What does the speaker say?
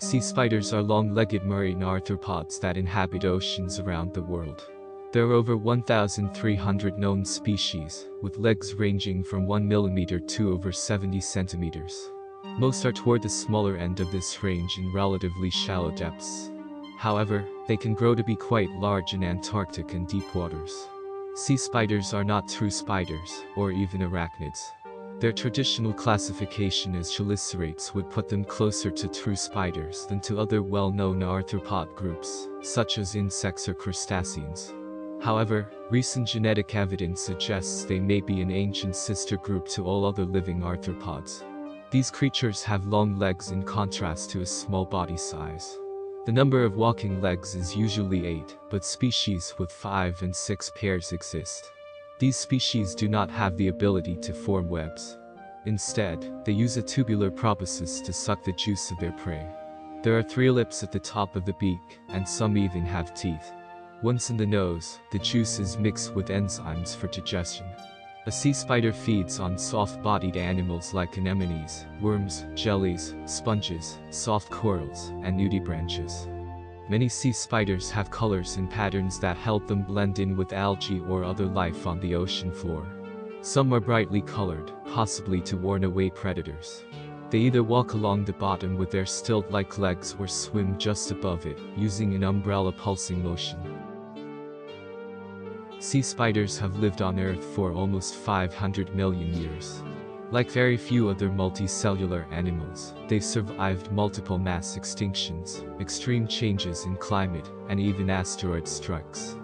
Sea spiders are long-legged marine arthropods that inhabit oceans around the world. There are over 1,300 known species, with legs ranging from 1 mm to over 70 centimeters. Most are toward the smaller end of this range in relatively shallow depths. However, they can grow to be quite large in Antarctic and deep waters. Sea spiders are not true spiders, or even arachnids. Their traditional classification as chelicerates would put them closer to true spiders than to other well-known arthropod groups, such as insects or crustaceans. However, recent genetic evidence suggests they may be an ancient sister group to all other living arthropods. These creatures have long legs in contrast to a small body size. The number of walking legs is usually 8, but species with 5 and 6 pairs exist. These species do not have the ability to form webs. Instead, they use a tubular proboscis to suck the juice of their prey. There are three lips at the top of the beak, and some even have teeth. Once in the nose, the juice is mixed with enzymes for digestion. A sea spider feeds on soft-bodied animals like anemones, worms, jellies, sponges, soft corals, and nudibranchs. Many sea spiders have colors and patterns that help them blend in with algae or other life on the ocean floor. Some are brightly colored, possibly to warn away predators. They either walk along the bottom with their stilt-like legs or swim just above it, using an umbrella pulsing motion. Sea spiders have lived on Earth for almost 500 million years. Like very few other multicellular animals, they've survived multiple mass extinctions, extreme changes in climate, and even asteroid strikes.